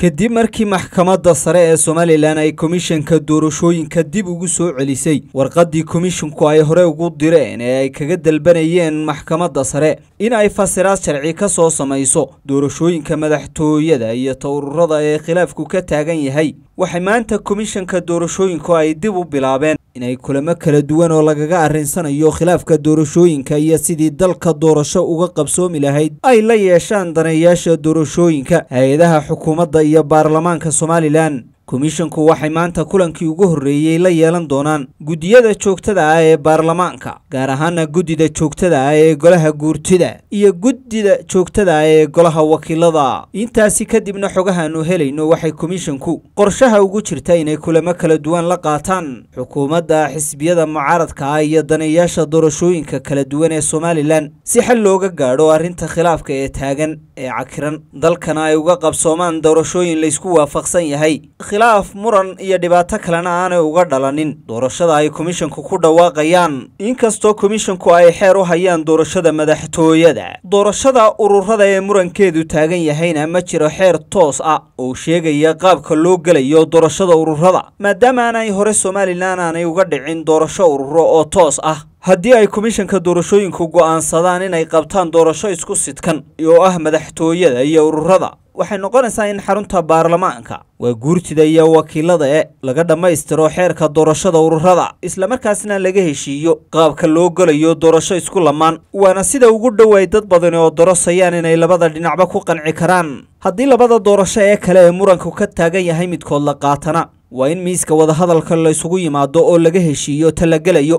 kadib markii maxkamadda sare ee somalilan ay komishanka doorashooyinka dib ugu soo celisay warqaddii komishinku ay hore ugu direen ee ay kaga dalbanayeen maxkamadda sare in ay fasiraad sharci ka soo samayso. Doorashooyinka madaxtooyada iyo towrurada ee khilaafku ka taagan yahay waxay maanta komishanka doorashooyinku ay dib u bilaabeen inay kulamo kala duwan oo lagaga arrinsanayo khilaafka doorashooyinka iyo sidii dalka doorasho uga qabsoomi lahayd ay la yeeshaan daneeyaasha doorashooyinka hay'adaha xukuumadda iyo baarlamaanka somalilan komishanku waxay maanta kulankii ugu horreeyey la yeelan doonaan guddiyada joogtada ah ee baarlamaanka gaar ahaana guddida joogtada ah ee golaha guurtida iyo guddida joogtada ah ee golaha wakiilada. Intaasi kadibna xogahaanu helayno waxay komishanku qorshaha ugu jirta inay kulamo kala duwan la qaataan. Xukuumadda xisbiyada mucaaradka ah iyo daneeyaasha doorashooyinka kala duwan ee somalilan si xal looga gaadho arrinta khilaafka ee taagan ee cakiran. Dalkana ay uga qabsoomaan doorashooyin laysku waafaqsan yahay khilaaf muran iyo dhibaato kalena aanay uga dhalanin. Doorashada ay komishanku ku dhawaaqayaan inkastoo komishanku ay xeer u hayaan doorashada madaxtooyada. Doorashada ururada ee murankeedu taagan yahayna ma jiro xeer toos ah oo sheegaya qaabka loo gelayo doorashada ururada. Maadaama aanay hore somalilan aanay uga dhicin doorasho ururo oo toos ah haddii ay komishanka doorashooyinku go'aansadaan inay qabtaan doorasho isku sidkan oo ah madaxtooyada iyo ururada waxay noqonaysaa in xarunta baarlamaanka waa guurtida iyo wakiilada e laga dhammaystiro xeerka doorashada ururada islamarkaasna laga heshiiyo qaabka loo gelayo doorasho isku lamaan. Waana sida ugu dhow ay dad badani oo dorosayaan inay labada dhinacba ku qanci karaan. Haddii labada doorasho ee kale ee muranku ka taagan yahay midkood la qaatana waa in miiska wadahadalka la isugu yimaado oo laga heshiiyo talagelayo